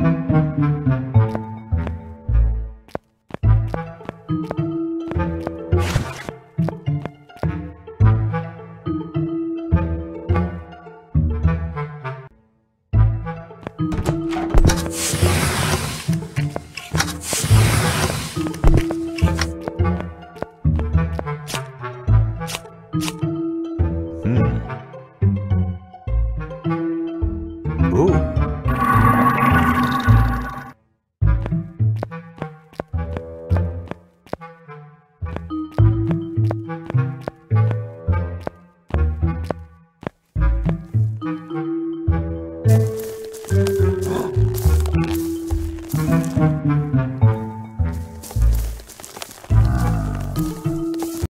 Gracias.